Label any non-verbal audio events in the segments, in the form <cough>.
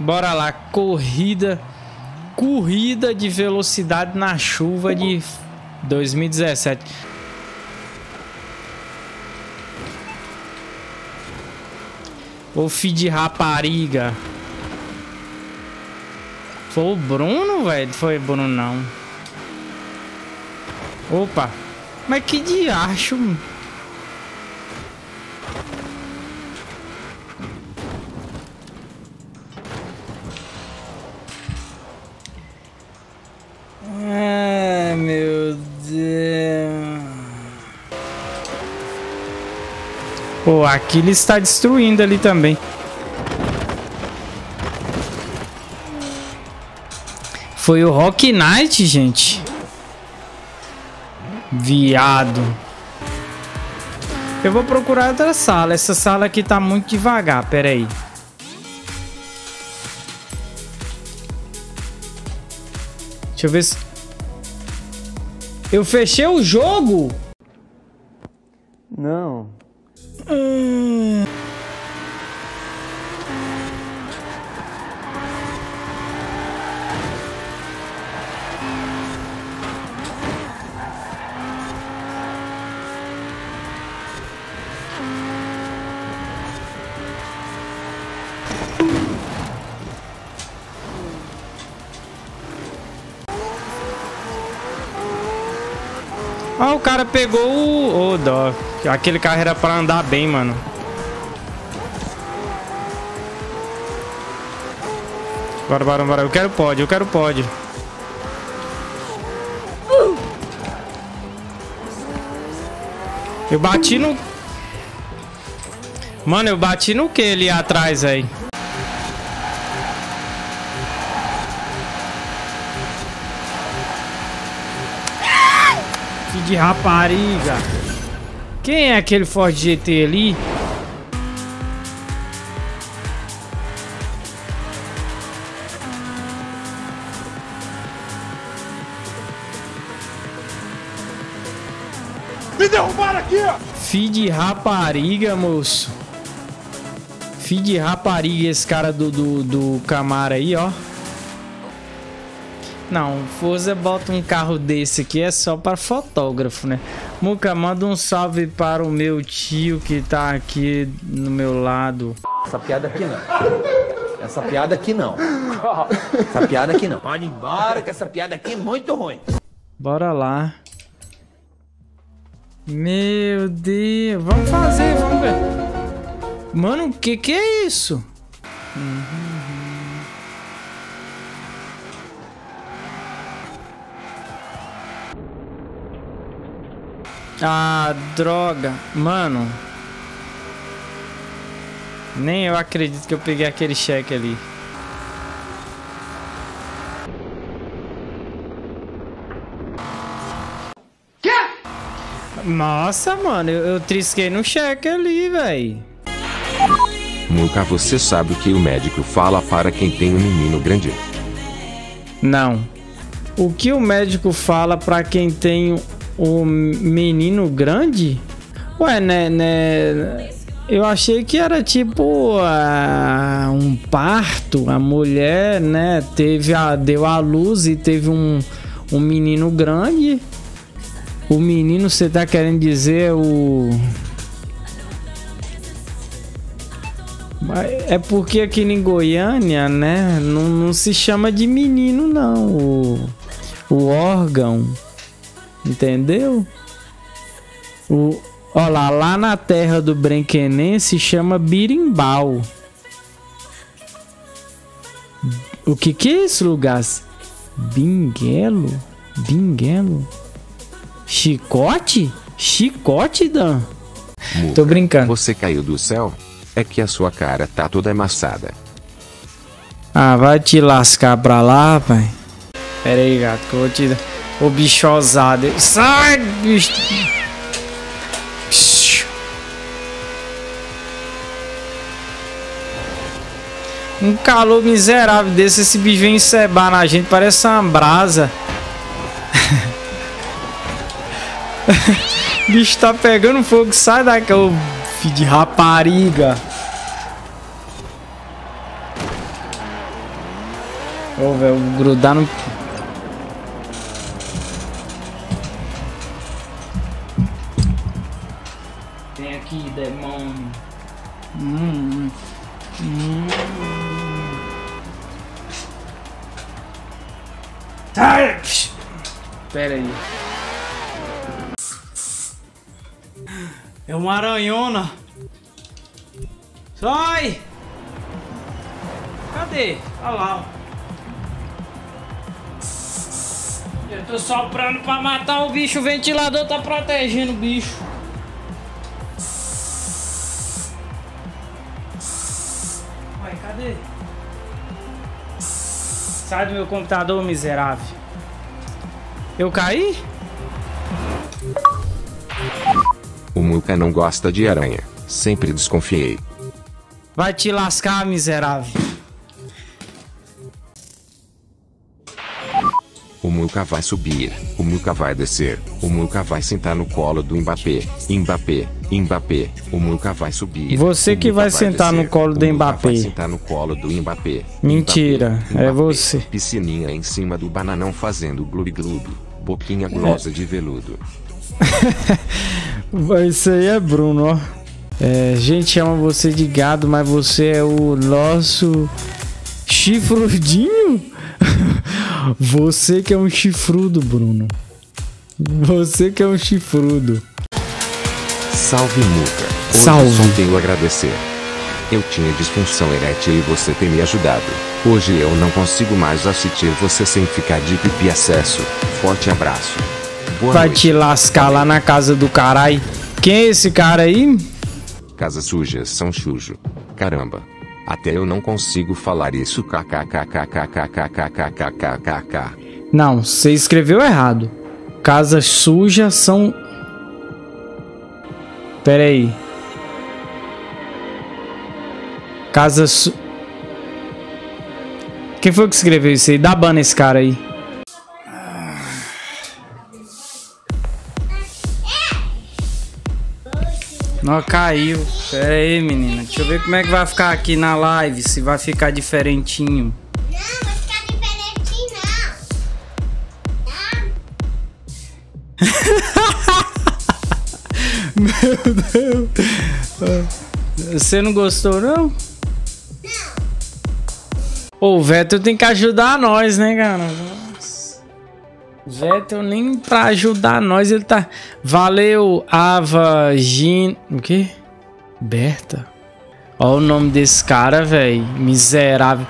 Bora lá, corrida. Corrida de velocidade na chuva de 2017. Ô filho de rapariga. Foi o Bruno, velho? Foi o Bruno, não. Opa. Mas que diacho. Ai, Pô, aquilo está destruindo ali também. Foi o Rock Knight, gente. Viado. Eu vou procurar outra sala. Essa sala aqui tá muito devagar. Pera aí. Deixa eu ver se... Eu fechei o jogo? Não. Ah, o cara pegou o... Ô, oh, dó. Aquele carro era pra andar bem, mano. Bora, bora, bora. Eu quero pódio, eu quero pódio. Eu bati no... Mano, eu bati no que ali atrás, aí? de rapariga. Quem é aquele Ford GT ali? Me derrubaram aqui! Filho de rapariga, moço. Filho de rapariga esse cara do, do, do Camaro aí, ó. Não, Forza bota um carro desse aqui é só para fotógrafo, né? Muca, manda um salve para o meu tio que tá aqui no meu lado. Essa piada aqui não. Essa piada aqui não. Essa piada aqui não. Pode ir embora que essa piada aqui é muito ruim. Bora lá. Meu Deus. Vamos fazer, vamos ver. Mano, o que que é isso? Uhum. Ah, droga. Mano. Nem eu acredito que eu peguei aquele cheque ali. Quê? Nossa, mano, eu, eu trisquei no cheque ali, velho. Nunca você sabe o que o médico fala para quem tem um menino grande. Não. O que o médico fala para quem tem o menino grande? Ué, né, né? Eu achei que era tipo uh, um parto. A mulher, né, teve a, deu a luz e teve um, um menino grande. O menino, você tá querendo dizer o. É porque aqui em Goiânia, né, não, não se chama de menino, não. O, o órgão. Entendeu? O, ó lá, lá na terra do Brenquenem se chama birimbau. O que que é isso, lugar? Binguelo? Binguelo? Chicote? Chicote, Dan? Muca, Tô brincando. Você caiu do céu? É que a sua cara tá toda amassada. Ah, vai te lascar pra lá, pai. Pera aí, gato, que eu vou te dar. O bicho ousado. Sai, bicho. Um calor miserável desse, esse bicho vem encebar na gente, parece uma brasa. <laughs> bicho tá pegando fogo, sai daqui, ô filho de rapariga. Ô, velho, grudar no. Tem aqui, demônio. Hum. Hum. Sai! Pera aí. É uma aranhona. Sai! Cadê? Olha lá. Eu tô soprando pra matar o bicho. O ventilador tá protegendo o bicho. Sai do meu computador, miserável. Eu caí? O Muka não gosta de aranha. Sempre desconfiei. Vai te lascar, miserável. O Muka vai subir, o Muka vai descer, o Muka vai sentar no colo do Mbappé, Mbappé, Mbappé, o Muka vai subir. Você que Muka vai sentar no colo do Mbappé. vai sentar no colo do Mbappé. Mentira, Mbappé, é Mbappé. você. Piscininha em cima do bananão fazendo gloob gloob, boquinha gulosa de veludo. <laughs> Isso aí é Bruno, ó. É, gente chama você de gado, mas você é o nosso chifrudinho? <laughs> Você que é um chifrudo, Bruno. Você que é um chifrudo. Salve Muka. Hoje Salve. só tenho a agradecer. Eu tinha disfunção erétil e você tem me ajudado. Hoje eu não consigo mais assistir você sem ficar de pipi acesso. Forte abraço. Boa Vai noite. te lascar lá na casa do carai. Quem é esse cara aí? Casas sujas são chujo. Caramba. Até eu não consigo falar isso. KKKKKKKKKKKKK. Não, você escreveu errado. Casas sujas são. Pera aí. Casas. Quem foi que escreveu isso aí? Dá ban nesse cara aí. Não, caiu. Pera aí, menina. Deixa eu ver como é que vai ficar aqui na live. Se vai ficar diferentinho. Não, vai ficar diferentinho, não. <laughs> Você não gostou, não? Ô, o Vettel tem que ajudar nós, né, cara? Vettel nem pra ajudar nós, ele tá. Valeu, Ava Gin. O quê? Berta. Ó o nome desse cara, velho. Miserável.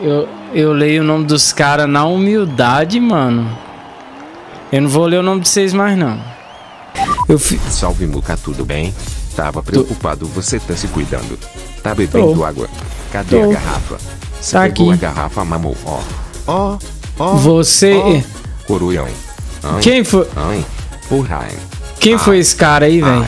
Eu, eu leio o nome dos caras na humildade, mano. Eu não vou ler o nome de vocês mais, não. Eu fi... Salve Muka, tudo bem? Tava preocupado, você tá se cuidando. Tá bebendo Tô. água? Cadê Tô. a garrafa? Você Tá aqui. a garrafa, mamou. Ó. Ó. Ó. Você. Coruião. Ai. Quem foi. Porra. Quem foi esse cara aí, velho?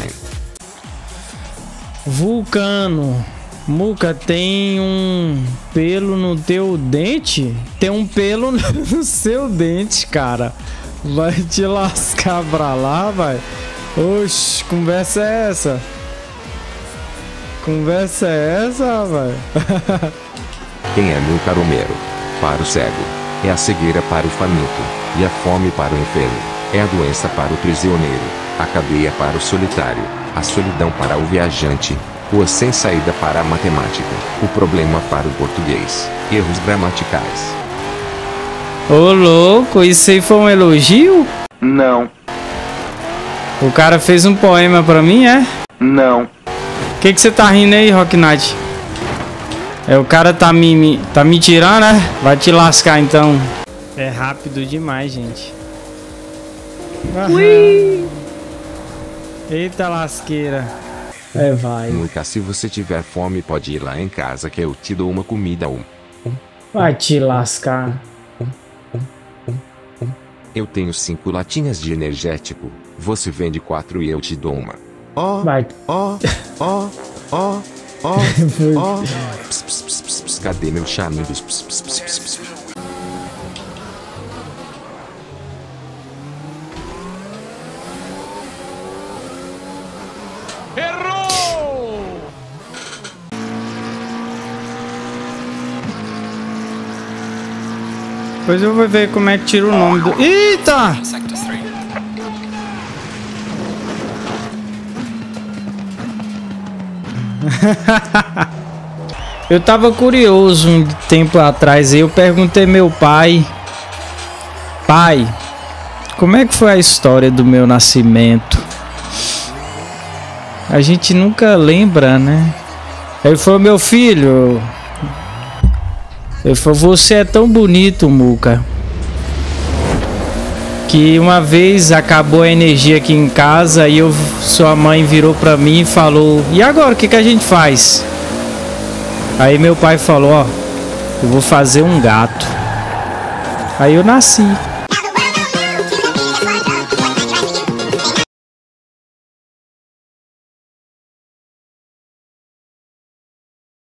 Vulcano. Muca, tem um pelo no teu dente? Tem um pelo <laughs> no seu dente, cara. Vai te lascar pra lá, vai. Oxi, conversa é essa? Conversa é essa, vai? <laughs> Quem é Muka Romero? Para o cego. É a cegueira para o faminto. E a fome para o enfermo. É a doença para o prisioneiro. A cadeia para o solitário. A solidão para o viajante. Rua sem saída para a matemática. O problema para o português. Erros gramaticais. Ô louco, isso aí foi um elogio? Não, O cara fez um poema pra mim, é? não. O que que você tá rindo aí, Rock Knight? É, o cara tá me, me- tá me tirando, né? Vai te lascar então. É rápido demais, gente. Ui! Eita lasqueira. É, vai. Muka, se você tiver fome, pode ir lá em casa que eu te dou uma comida. Um. Vai te lascar. Eu tenho cinco latinhas de energético. Você vende quatro e eu te dou uma. Ó, Vai. ó, ó, ó, ó, ó. Ps, ps, ps, ps, ps, Cadê meu charme dos ps, ps, ps, ps, ps? Depois eu vou ver como é que tira o nome do. Eita! <laughs> Eu tava curioso um tempo atrás e eu perguntei meu pai: Pai, como é que foi a história do meu nascimento? A gente nunca lembra, né? Ele falou: Meu filho. Ele falou: Você é tão bonito, Muca. Que uma vez acabou a energia aqui em casa e eu, sua mãe virou pra mim e falou: E agora o que, que a gente faz? Aí meu pai falou: Ó, eu vou fazer um gato. Aí eu nasci.